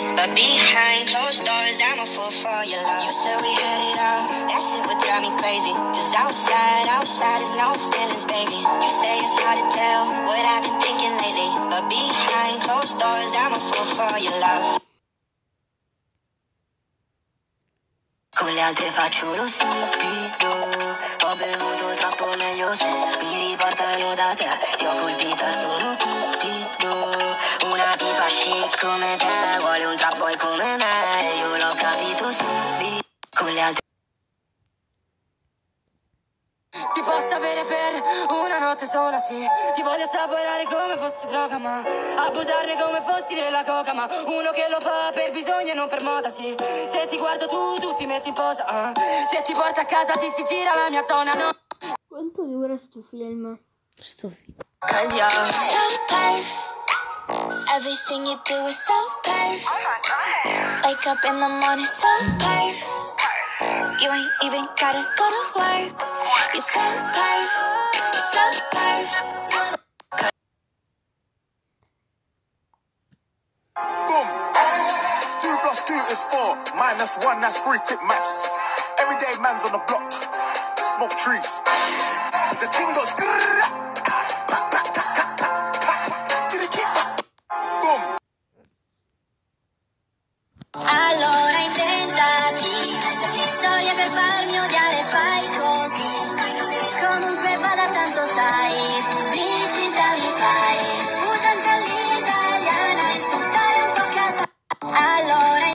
But behind closed doors, I'm a fool for your love. You said we had it all. That shit would drive me crazy. Cause outside, outside is no feelings, baby. You say it's hard to tell what I've been thinking lately. But behind closed doors, I'm a fool for your love. Con le altre faccio lo stupido Ho bevuto troppo meglio se mi riportano da te come te Vuole un trap boy come me Io l'ho capito subito Con le altre Ti posso avere per una notte sola, sì Ti voglio assaporare come fossi droga, ma Abusarne come fossi della coca, ma Uno che lo fa per bisogno e non per moda, sì Se ti guardo tu, tu ti metti in posa, ah. Se ti porto a casa, sì, si gira la mia zona, no Quanto dura sto film? Sto film. Cause you're so perf. Everything you do is so perf. Wake up in the morning so perf. You ain't even gotta go to work. You're so perf. You're so perf. Boom. Two plus two is four. Minus one, that's three. Quick maths. Everyday man's on the block. Smoke trees. The thing goes. Comunque vada tanto sai, mi fai. Usanza l'italiana, insultare un po' casa. Allora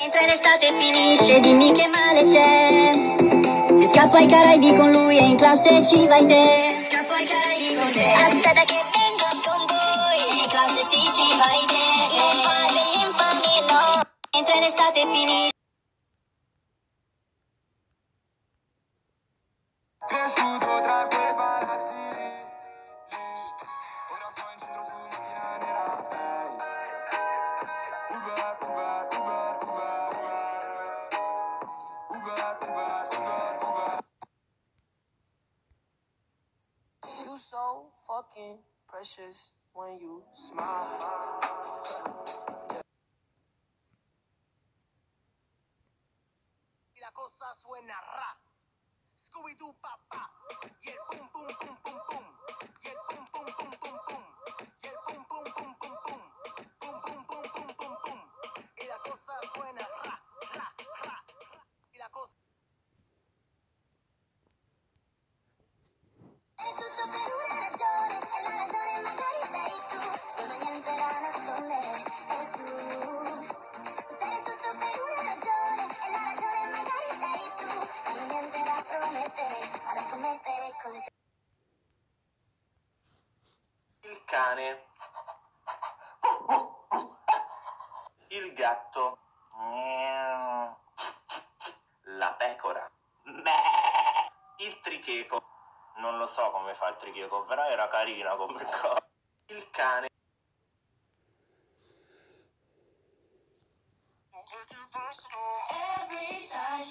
Mentre l'estate finisce, dimmi che male c'è. Si scappa ai Caraibi con lui e in classe ci vai te. Scappo ai Caraibi con te. Aspetta che vengo con voi. In classe sì ci vai te. Non fate infami, no. Mentre l'estate finisce. So fucking precious when you smile La cosa suena ra. Scooby-Doo papá. Y el pum pum cane. Il gatto. La pecora. Il tricheco. Non lo so come fa il tricheco, però era carina come cosa. Il cane. Every time